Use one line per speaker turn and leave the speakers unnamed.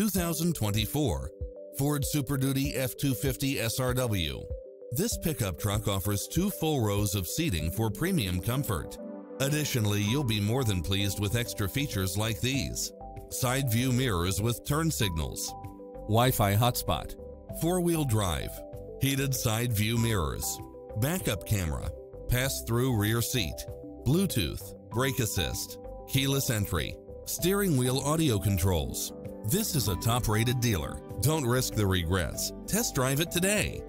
2024 Ford Super Duty F250 SRW. This pickup truck offers two full rows of seating for premium comfort. Additionally, you'll be more than pleased with extra features like these. Side view mirrors with turn signals, Wi-Fi hotspot, four-wheel drive, heated side view mirrors, backup camera, pass-through rear seat, Bluetooth, brake assist, keyless entry, steering wheel audio controls. This is a top-rated dealer. Don't risk the regrets. Test drive it today.